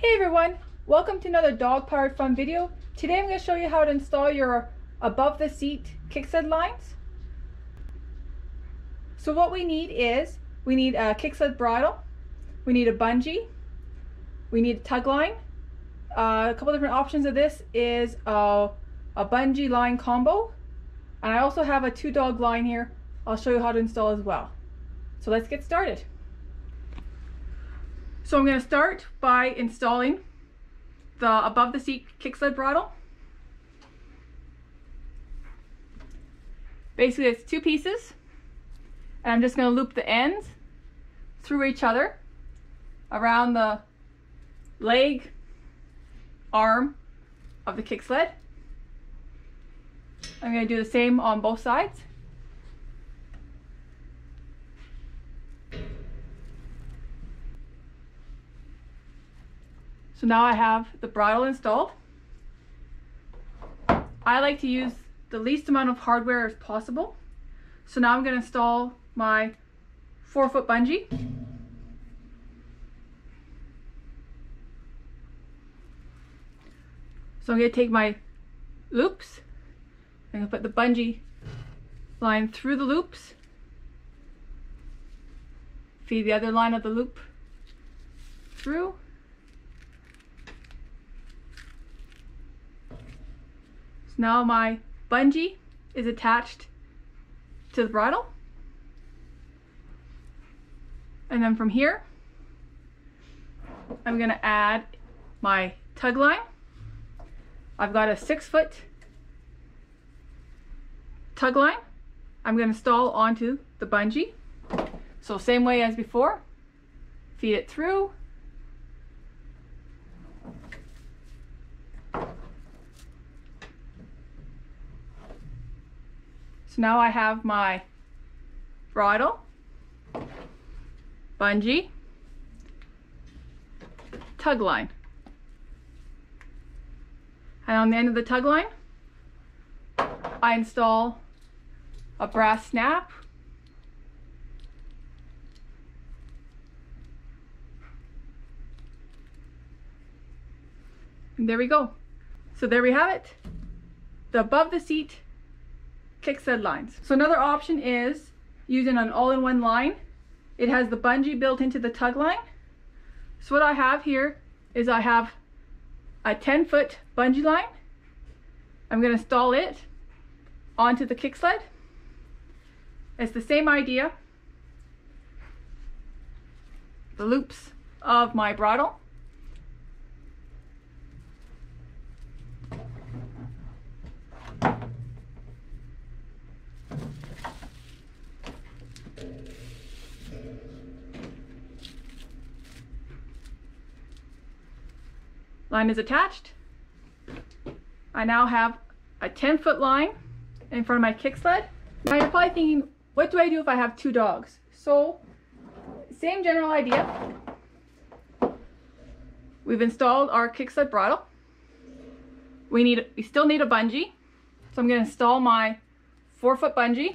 Hey everyone, welcome to another dog powered fun video. Today I'm going to show you how to install your above the seat kicksled lines. So what we need is, we need a kicksled bridle, we need a bungee, we need a tug line. Uh, a couple different options of this is a, a bungee line combo, and I also have a two dog line here. I'll show you how to install as well. So let's get started. So I'm going to start by installing the above the seat kick sled bridle. Basically it's two pieces and I'm just going to loop the ends through each other around the leg arm of the kick sled. I'm going to do the same on both sides. So now I have the bridle installed. I like to use the least amount of hardware as possible. So now I'm going to install my four foot bungee. So I'm going to take my loops. I'm to put the bungee line through the loops. Feed the other line of the loop through. Now my bungee is attached to the bridle. And then from here, I'm gonna add my tug line. I've got a six foot tug line. I'm gonna install onto the bungee. So same way as before, feed it through, So now I have my bridle, bungee, tug line. And on the end of the tug line, I install a brass snap And there we go. So there we have it. The above the seat kicksled lines. So another option is using an all-in-one line. It has the bungee built into the tug line. So what I have here is I have a 10 foot bungee line. I'm going to install it onto the kick sled. It's the same idea. The loops of my bridle line is attached. I now have a 10 foot line in front of my kick sled. Now you're probably thinking, what do I do if I have two dogs? So, same general idea. We've installed our kick sled bridle. We need, we still need a bungee. So I'm gonna install my four foot bungee.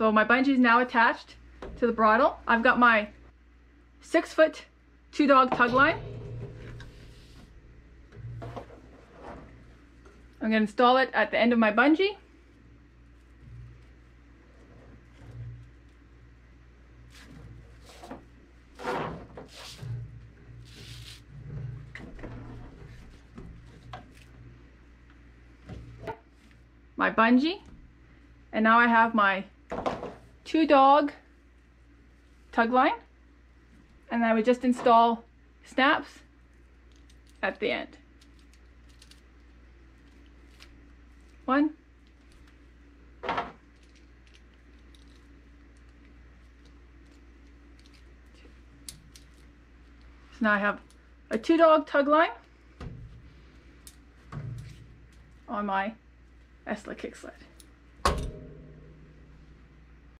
So my bungee is now attached to the bridle. I've got my six foot two dog tug line. I'm going to install it at the end of my bungee. My bungee. And now I have my two dog tug line and I would just install snaps at the end. One. So now I have a two dog tug line on my Esla kick sled.